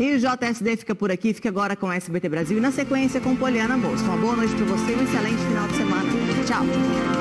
E o JSD fica por aqui, fica agora com a SBT Brasil e na sequência com Poliana Bolsa. Uma boa noite para você e um excelente final de semana. Tchau.